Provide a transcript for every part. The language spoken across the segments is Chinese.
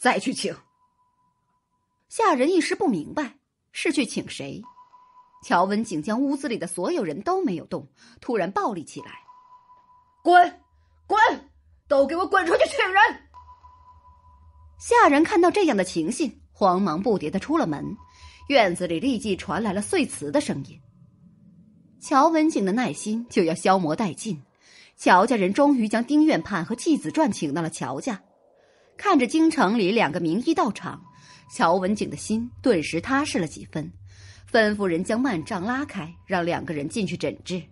再去请。下人一时不明白是去请谁。乔文景将屋子里的所有人都没有动，突然暴力起来：“滚，滚，都给我滚出去请人！”下人看到这样的情形，慌忙不迭的出了门。院子里立即传来了碎瓷的声音。乔文景的耐心就要消磨殆尽，乔家人终于将丁院判和季子传请到了乔家。看着京城里两个名医到场，乔文景的心顿时踏实了几分，吩咐人将幔帐拉开，让两个人进去诊治。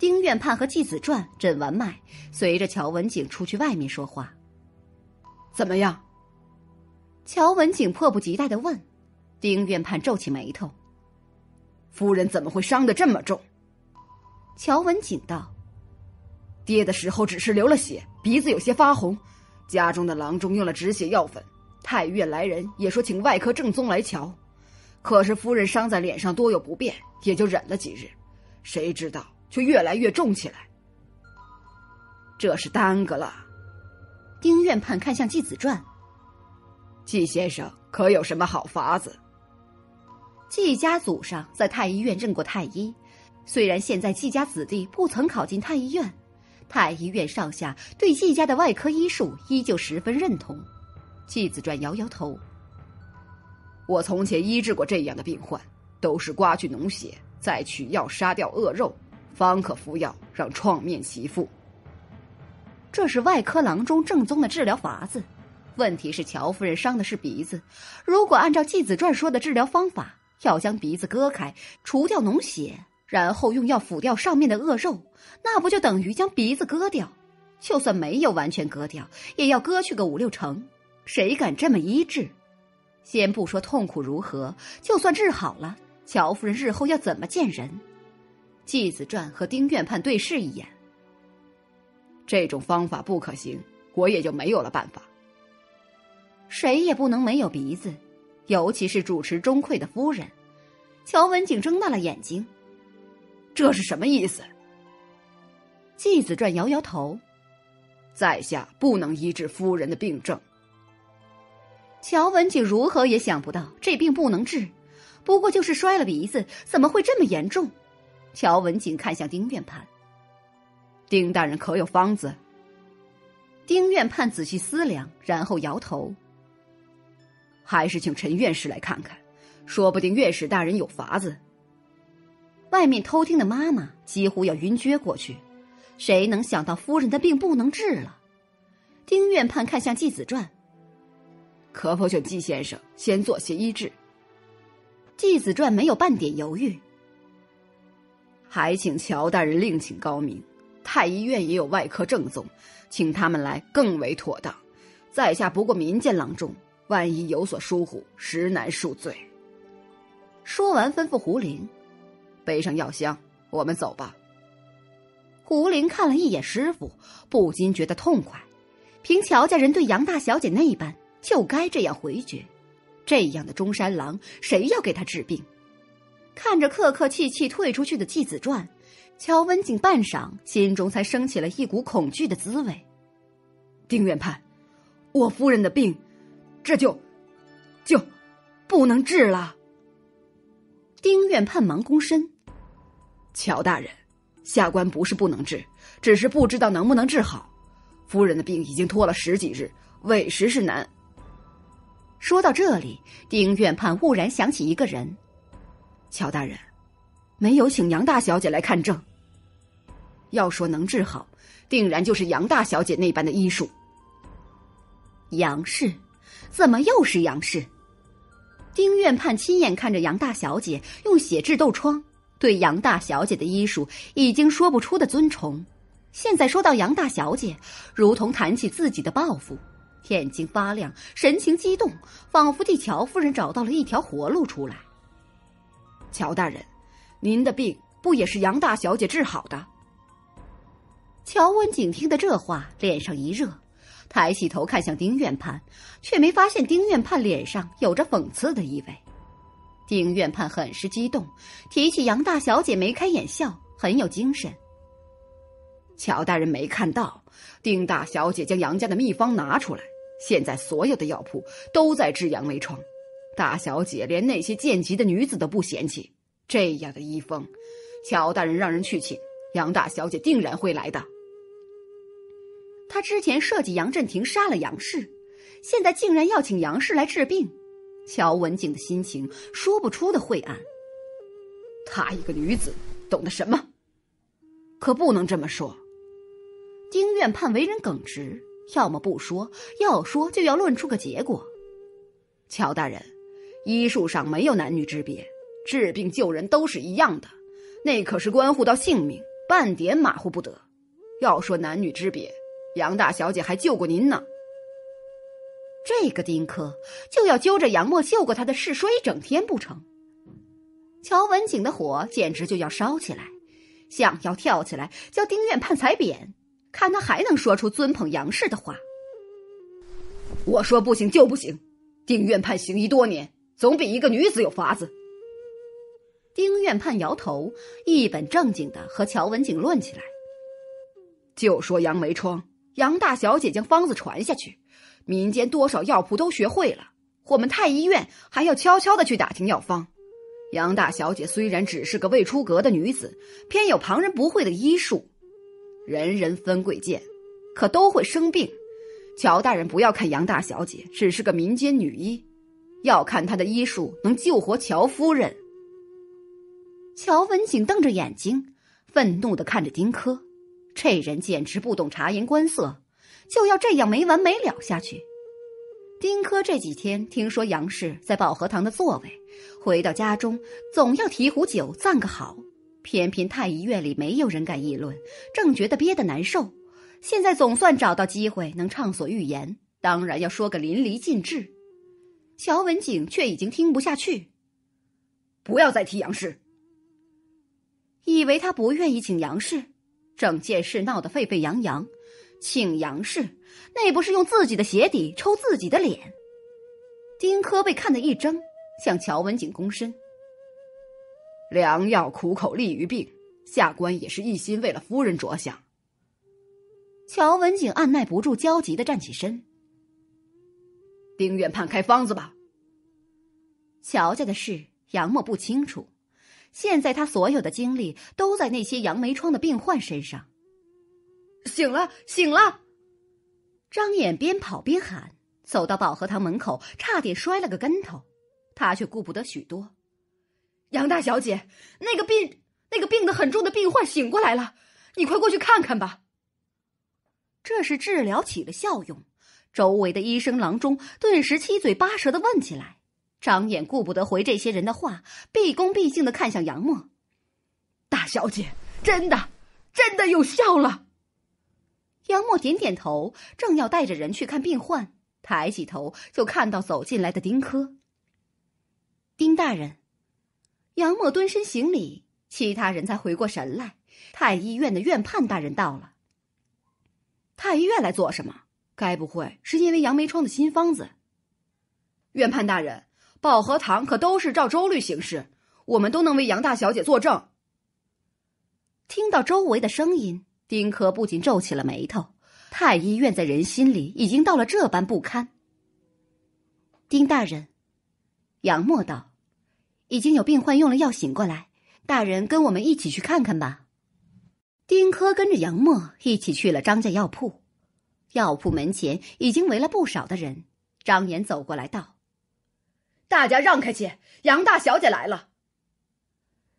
丁院判和季子传诊完脉，随着乔文景出去外面说话。怎么样？乔文景迫不及待的问。丁院判皱起眉头：“夫人怎么会伤得这么重？”乔文景道：“跌的时候只是流了血，鼻子有些发红。家中的郎中用了止血药粉，太医院来人也说请外科正宗来瞧。可是夫人伤在脸上多有不便，也就忍了几日。谁知道却越来越重起来，这是耽搁了。”丁院判看向季子传：“季先生可有什么好法子？”季家祖上在太医院任过太医，虽然现在季家子弟不曾考进太医院，太医院上下对季家的外科医术依旧十分认同。季子传摇摇头：“我从前医治过这样的病患，都是刮去脓血，再取药杀掉恶肉，方可服药让创面齐复。这是外科郎中正宗的治疗法子。问题是乔夫人伤的是鼻子，如果按照季子传说的治疗方法。”要将鼻子割开，除掉脓血，然后用药腐掉上面的恶肉，那不就等于将鼻子割掉？就算没有完全割掉，也要割去个五六成。谁敢这么医治？先不说痛苦如何，就算治好了，乔夫人日后要怎么见人？季子传和丁院判对视一眼，这种方法不可行，我也就没有了办法。谁也不能没有鼻子。尤其是主持钟馗的夫人，乔文景睁大了眼睛。这是什么意思？季子传摇摇头，在下不能医治夫人的病症。乔文景如何也想不到这病不能治，不过就是摔了鼻子，怎么会这么严重？乔文景看向丁院判，丁大人可有方子？丁院判仔细思量，然后摇头。还是请陈院士来看看，说不定院士大人有法子。外面偷听的妈妈几乎要晕厥过去，谁能想到夫人的病不能治了？丁院判看向季子传，可否请季先生先做些医治？季子传没有半点犹豫，还请乔大人另请高明，太医院也有外科正宗，请他们来更为妥当。在下不过民间郎中。万一有所疏忽，实难恕罪。说完，吩咐胡林背上药箱，我们走吧。胡林看了一眼师傅，不禁觉得痛快。凭乔家人对杨大小姐那般，就该这样回绝。这样的中山狼，谁要给他治病？看着客客气气退出去的季子传，乔文景半晌，心中才升起了一股恐惧的滋味。丁院判，我夫人的病。这就，就，不能治了。丁院判忙躬身，乔大人，下官不是不能治，只是不知道能不能治好。夫人的病已经拖了十几日，委实是难。说到这里，丁院判忽然想起一个人，乔大人，没有请杨大小姐来看症。要说能治好，定然就是杨大小姐那般的医术。杨氏。怎么又是杨氏？丁院判亲眼看着杨大小姐用血治痘疮，对杨大小姐的医术已经说不出的尊崇。现在说到杨大小姐，如同谈起自己的抱负，眼睛发亮，神情激动，仿佛替乔夫人找到了一条活路出来。乔大人，您的病不也是杨大小姐治好的？乔文景听的这话，脸上一热。抬起头看向丁院判，却没发现丁院判脸上有着讽刺的意味。丁院判很是激动，提起杨大小姐眉开眼笑，很有精神。乔大人没看到，丁大小姐将杨家的秘方拿出来，现在所有的药铺都在制杨梅疮，大小姐连那些贱籍的女子都不嫌弃。这样的医风，乔大人让人去请杨大小姐，定然会来的。他之前设计杨振廷杀了杨氏，现在竟然要请杨氏来治病。乔文景的心情说不出的晦暗。她一个女子，懂得什么？可不能这么说。丁院判为人耿直，要么不说，要说就要论出个结果。乔大人，医术上没有男女之别，治病救人都是一样的，那可是关乎到性命，半点马虎不得。要说男女之别，杨大小姐还救过您呢。这个丁科就要揪着杨默救过他的事说一整天不成？乔文景的火简直就要烧起来，想要跳起来叫丁院判踩扁，看他还能说出尊捧杨氏的话。我说不行就不行，丁院判行医多年，总比一个女子有法子。丁院判摇头，一本正经的和乔文景论起来。就说杨梅疮，杨大小姐将方子传下去。民间多少药铺都学会了，我们太医院还要悄悄的去打听药方。杨大小姐虽然只是个未出阁的女子，偏有旁人不会的医术。人人分贵贱，可都会生病。乔大人不要看杨大小姐只是个民间女医，要看她的医术能救活乔夫人。乔文景瞪着眼睛，愤怒的看着丁科，这人简直不懂察言观色。就要这样没完没了下去。丁科这几天听说杨氏在保和堂的座位，回到家中总要提壶酒赞个好。偏偏太医院里没有人敢议论，正觉得憋得难受。现在总算找到机会能畅所欲言，当然要说个淋漓尽致。乔文景却已经听不下去，不要再提杨氏。以为他不愿意请杨氏，整件事闹得沸沸扬扬。请杨氏，那不是用自己的鞋底抽自己的脸？丁科被看得一怔，向乔文景躬身。良药苦口利于病，下官也是一心为了夫人着想。乔文景按耐不住焦急的站起身。丁院判开方子吧。乔家的事，杨默不清楚，现在他所有的精力都在那些杨梅疮的病患身上。醒了，醒了！张眼边跑边喊，走到保和堂门口，差点摔了个跟头。他却顾不得许多。杨大小姐，那个病，那个病得很重的病患醒过来了，你快过去看看吧。这是治疗起了效用，周围的医生郎中顿时七嘴八舌的问起来。张眼顾不得回这些人的话，毕恭毕敬的看向杨默：“大小姐，真的，真的有效了。”杨默点点头，正要带着人去看病患，抬起头就看到走进来的丁科。丁大人，杨默蹲身行礼，其他人才回过神来。太医院的院判大人到了。太医院来做什么？该不会是因为杨梅疮的新方子？院判大人，保和堂可都是照周律行事，我们都能为杨大小姐作证。听到周围的声音。丁科不禁皱起了眉头，太医院在人心里已经到了这般不堪。丁大人，杨默道：“已经有病患用了药醒过来，大人跟我们一起去看看吧。”丁科跟着杨默一起去了张家药铺，药铺门前已经围了不少的人。张岩走过来道：“大家让开去，杨大小姐来了。”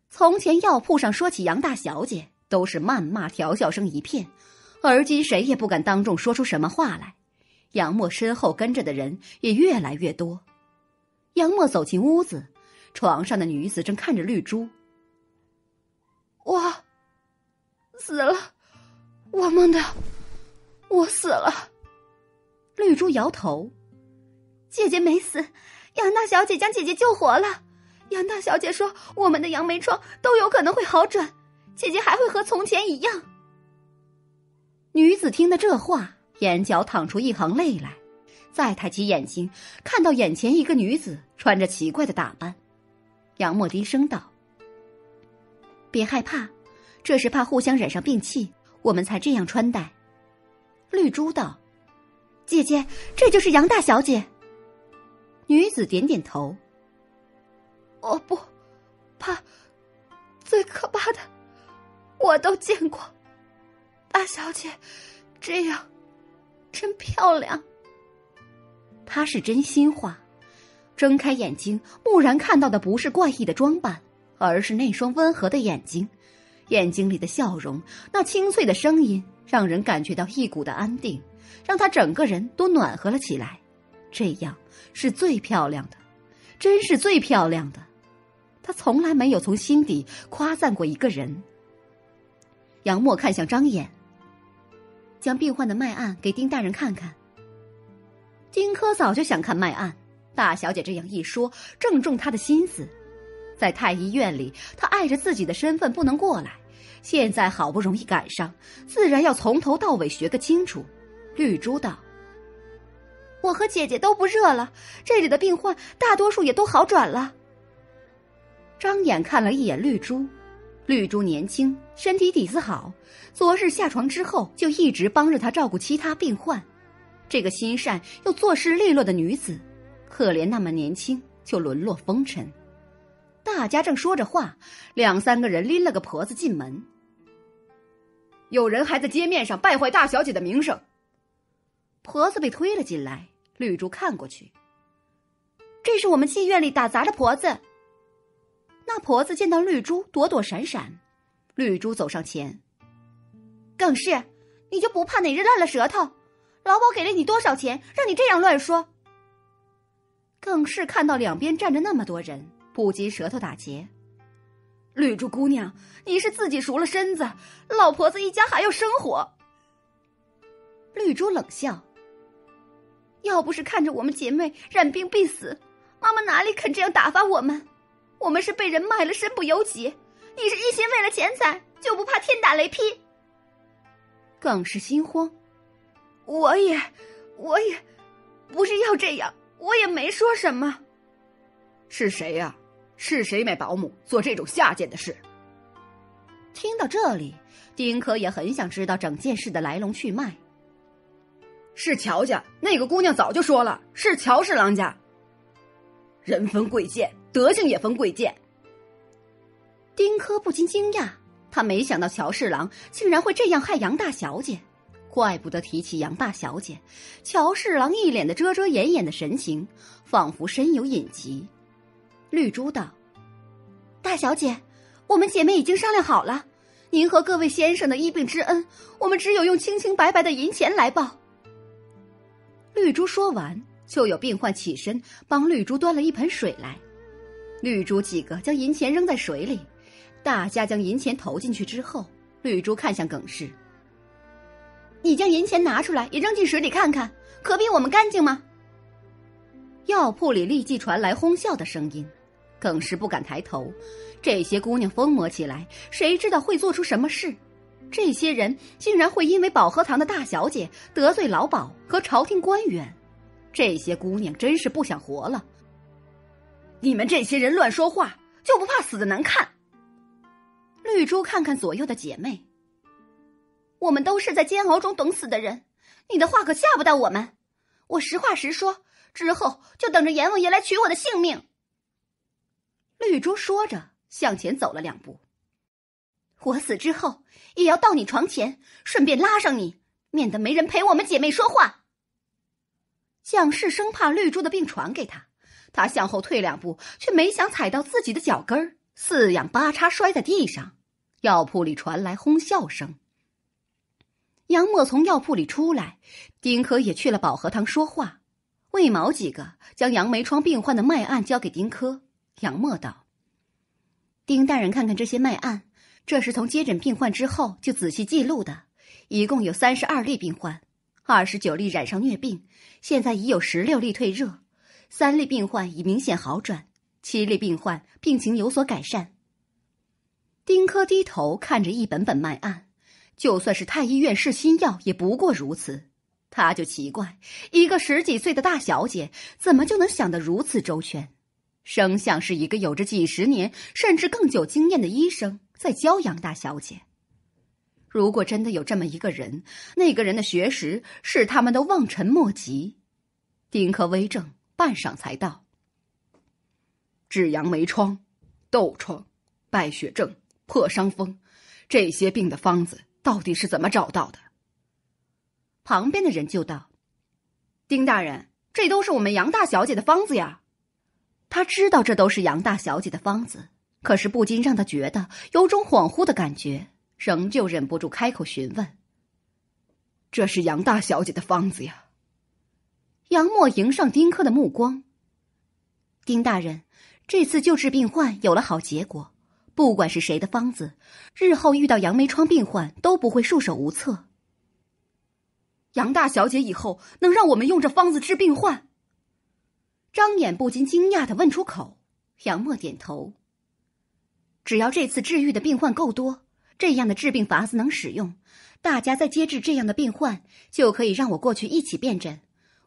从前药铺上说起杨大小姐。都是谩骂调笑声一片，而今谁也不敢当众说出什么话来。杨默身后跟着的人也越来越多。杨默走进屋子，床上的女子正看着绿珠。我死了，我梦的，我死了。绿珠摇头：“姐姐没死，杨大小姐将姐姐救活了。杨大小姐说，我们的杨梅疮都有可能会好转。”姐姐还会和从前一样。女子听的这话，眼角淌出一行泪来，再抬起眼睛，看到眼前一个女子穿着奇怪的打扮。杨默低声道：“别害怕，这是怕互相染上病气，我们才这样穿戴。”绿珠道：“姐姐，这就是杨大小姐。女子点点头。哦不，怕最可怕的，我都见过。大小姐，这样真漂亮。她是真心话。睁开眼睛，蓦然看到的不是怪异的装扮，而是那双温和的眼睛，眼睛里的笑容，那清脆的声音，让人感觉到一股的安定，让他整个人都暖和了起来。这样是最漂亮的，真是最漂亮的。他从来没有从心底夸赞过一个人。杨默看向张眼，将病患的脉案给丁大人看看。丁科早就想看脉案。大小姐这样一说，正中他的心思。在太医院里，他碍着自己的身份不能过来，现在好不容易赶上，自然要从头到尾学个清楚。绿珠道：“我和姐姐都不热了，这里的病患大多数也都好转了。”张眼看了一眼绿珠，绿珠年轻，身体底子好，昨日下床之后就一直帮着他照顾其他病患。这个心善又做事利落的女子。可怜那么年轻就沦落风尘，大家正说着话，两三个人拎了个婆子进门。有人还在街面上败坏大小姐的名声。婆子被推了进来，绿珠看过去，这是我们妓院里打杂的婆子。那婆子见到绿珠，躲躲闪闪。绿珠走上前，耿氏，你就不怕哪日烂了舌头？老鸨给了你多少钱，让你这样乱说？更是看到两边站着那么多人，不禁舌头打结。绿珠姑娘，你是自己赎了身子，老婆子一家还要生活。绿珠冷笑：“要不是看着我们姐妹染病必死，妈妈哪里肯这样打发我们？我们是被人卖了，身不由己。你是一心为了钱财，就不怕天打雷劈？”更是心慌。我也，我也，不是要这样。我也没说什么，是谁呀？是谁买保姆做这种下贱的事？听到这里，丁可也很想知道整件事的来龙去脉。是乔家那个姑娘早就说了，是乔氏郎家。人分贵贱，德行也分贵贱。丁科不禁惊讶，他没想到乔侍郎竟然会这样害杨大小姐。怪不得提起杨大小姐，乔侍郎一脸的遮遮掩掩的神情，仿佛深有隐疾。绿珠道：“大小姐，我们姐妹已经商量好了，您和各位先生的医病之恩，我们只有用清清白白的银钱来报。”绿珠说完，就有病患起身帮绿珠端了一盆水来。绿珠几个将银钱扔在水里，大家将银钱投进去之后，绿珠看向耿氏。你将银钱拿出来，也扔进水里看看，可比我们干净吗？药铺里立即传来哄笑的声音，耿氏不敢抬头。这些姑娘疯魔起来，谁知道会做出什么事？这些人竟然会因为保和堂的大小姐得罪老鸨和朝廷官员，这些姑娘真是不想活了。你们这些人乱说话，就不怕死的难看？绿珠看看左右的姐妹。我们都是在煎熬中等死的人，你的话可吓不到我们。我实话实说，之后就等着阎王爷来取我的性命。绿珠说着，向前走了两步。我死之后，也要到你床前，顺便拉上你，免得没人陪我们姐妹说话。蒋氏生怕绿珠的病传给他，他向后退两步，却没想踩到自己的脚跟儿，四仰八叉摔在地上。药铺里传来哄笑声。杨默从药铺里出来，丁科也去了保和堂说话。魏毛几个将杨梅窗病患的脉案交给丁科。杨默道：“丁大人，看看这些脉案，这是从接诊病患之后就仔细记录的。一共有三十二例病患，二十九例染上疟病，现在已有十六例退热，三例病患已明显好转，七例病患病情有所改善。”丁科低头看着一本本脉案。就算是太医院试新药，也不过如此。他就奇怪，一个十几岁的大小姐，怎么就能想得如此周全？生像是一个有着几十年甚至更久经验的医生在教杨大小姐。如果真的有这么一个人，那个人的学识是他们都望尘莫及。丁克微怔，半晌才道：“治阳霉疮、痘疮、败血症、破伤风，这些病的方子到底是怎么找到的？”旁边的人就道：“丁大人，这都是我们杨大小姐的方子呀。”他知道这都是杨大小姐的方子，可是不禁让他觉得有种恍惚的感觉，仍旧忍不住开口询问：“这是杨大小姐的方子呀？”杨默迎上丁科的目光：“丁大人，这次救治病患有了好结果，不管是谁的方子，日后遇到杨梅疮病患都不会束手无策。杨大小姐以后能让我们用这方子治病患？”张眼不禁惊讶的问出口，杨默点头。只要这次治愈的病患够多，这样的治病法子能使用，大家再接治这样的病患，就可以让我过去一起辨诊。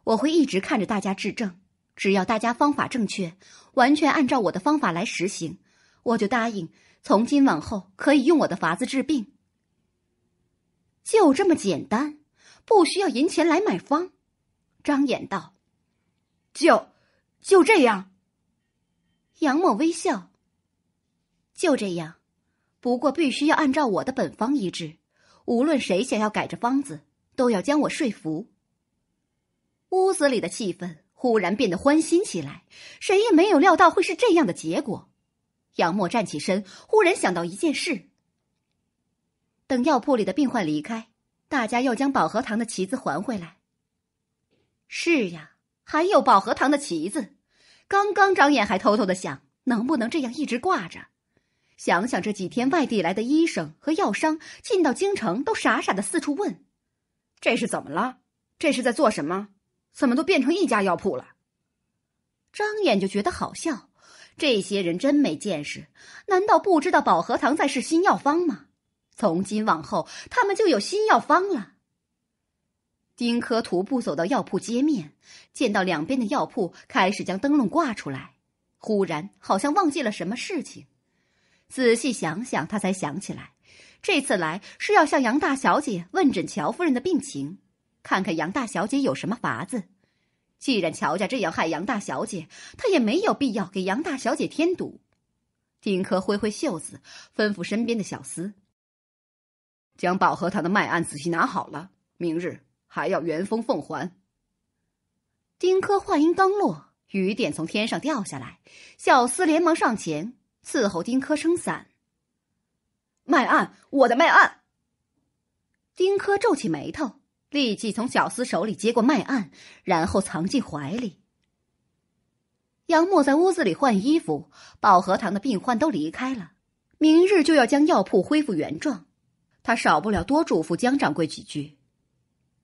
我会一直看着大家治症，只要大家方法正确，完全按照我的方法来实行，我就答应从今往后可以用我的法子治病。就这么简单，不需要银钱来买方。张眼道：“就。”就这样，杨默微笑。就这样，不过必须要按照我的本方医治。无论谁想要改这方子，都要将我说服。屋子里的气氛忽然变得欢欣起来，谁也没有料到会是这样的结果。杨默站起身，忽然想到一件事：等药铺里的病患离开，大家要将保和堂的旗子还回来。是呀。还有保和堂的旗子，刚刚张眼还偷偷的想，能不能这样一直挂着？想想这几天外地来的医生和药商进到京城，都傻傻的四处问：“这是怎么了？这是在做什么？怎么都变成一家药铺了？”张眼就觉得好笑，这些人真没见识，难道不知道保和堂在是新药方吗？从今往后，他们就有新药方了。丁科徒步走到药铺街面，见到两边的药铺开始将灯笼挂出来，忽然好像忘记了什么事情。仔细想想，他才想起来，这次来是要向杨大小姐问诊乔夫人的病情，看看杨大小姐有什么法子。既然乔家这样害杨大小姐，他也没有必要给杨大小姐添堵。丁科挥挥袖子，吩咐身边的小厮，将保和堂的脉案仔细拿好了，明日。还要原封奉还。丁科话音刚落，雨点从天上掉下来，小厮连忙上前伺候丁科撑伞。卖案，我的卖案！丁科皱起眉头，立即从小厮手里接过卖案，然后藏进怀里。杨默在屋子里换衣服，保和堂的病患都离开了，明日就要将药铺恢复原状，他少不了多嘱咐江掌柜几句。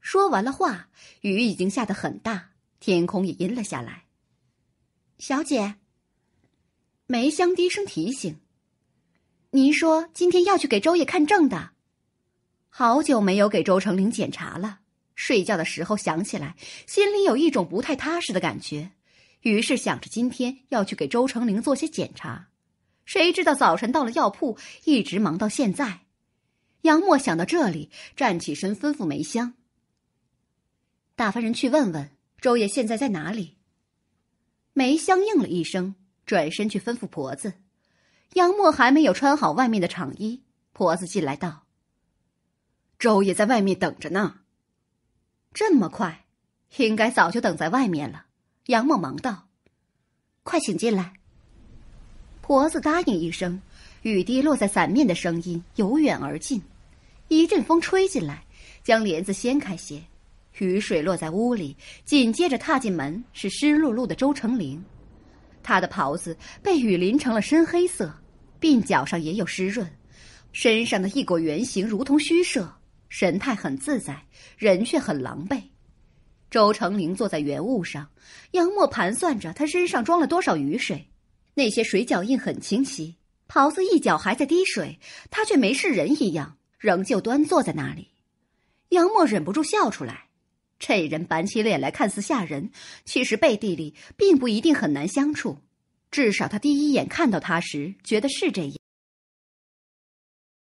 说完了话，雨已经下得很大，天空也阴了下来。小姐，梅香低声提醒：“您说今天要去给周爷看证的，好久没有给周成林检查了。睡觉的时候想起来，心里有一种不太踏实的感觉，于是想着今天要去给周成林做些检查。谁知道早晨到了药铺，一直忙到现在。”杨默想到这里，站起身吩咐梅香。打发人去问问周爷现在在哪里。梅香应了一声，转身去吩咐婆子。杨默还没有穿好外面的长衣，婆子进来道：“周爷在外面等着呢。”这么快，应该早就等在外面了。杨默忙道：“快请进来。”婆子答应一声，雨滴落在伞面的声音由远而近，一阵风吹进来，将帘子掀开些。雨水落在屋里，紧接着踏进门是湿漉漉的周成林，他的袍子被雨淋成了深黑色，鬓角上也有湿润，身上的一果圆形如同虚设，神态很自在，人却很狼狈。周成林坐在圆物上，杨默盘算着他身上装了多少雨水，那些水脚印很清晰。袍子一角还在滴水，他却没事人一样，仍旧端坐在那里。杨默忍不住笑出来。这人板起脸来看似吓人，其实背地里并不一定很难相处。至少他第一眼看到他时，觉得是这样。